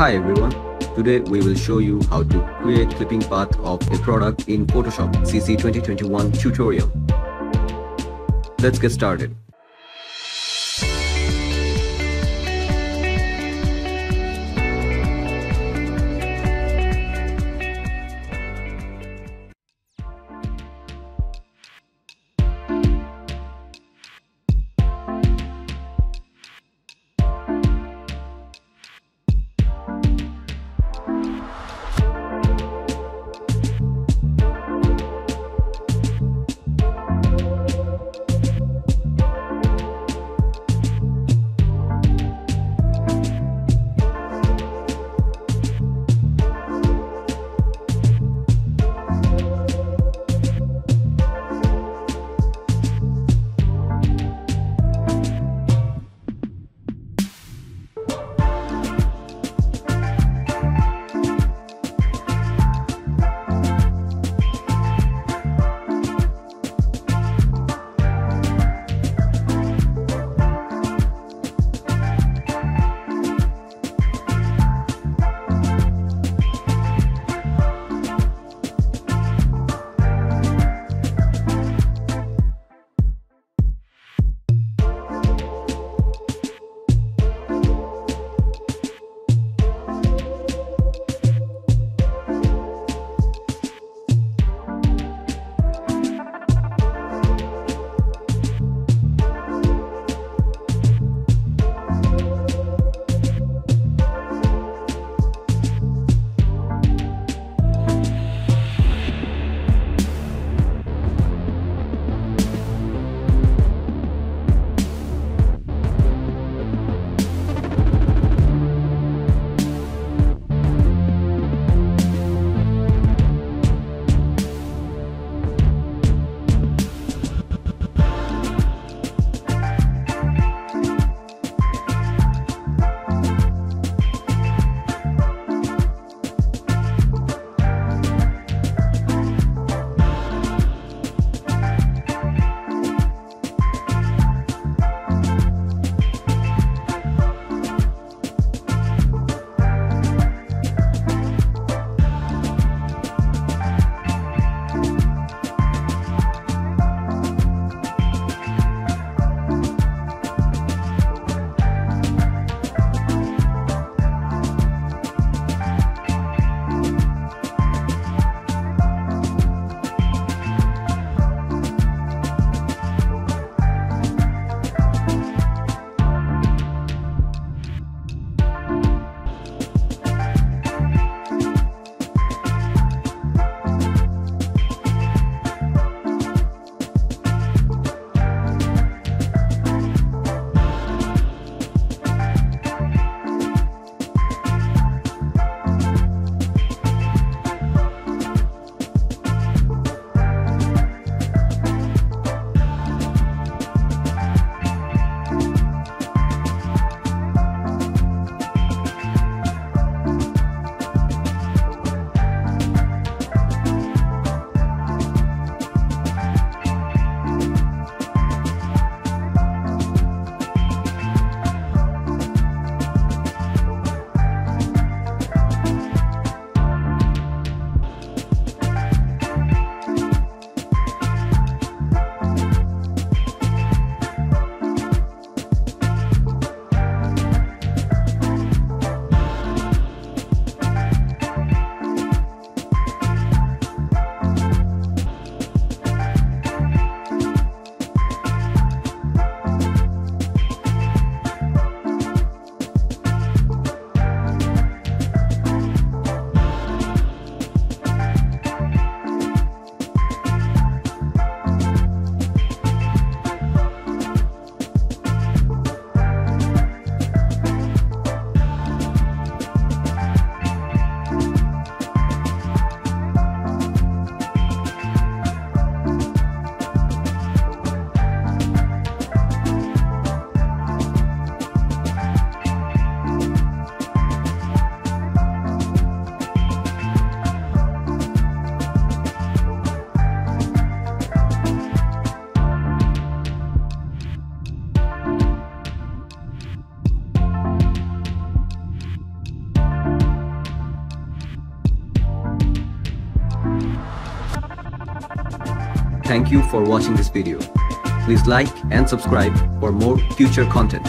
Hi everyone, today we will show you how to create clipping path of a product in Photoshop CC 2021 tutorial. Let's get started. Thank you for watching this video. Please like and subscribe for more future content.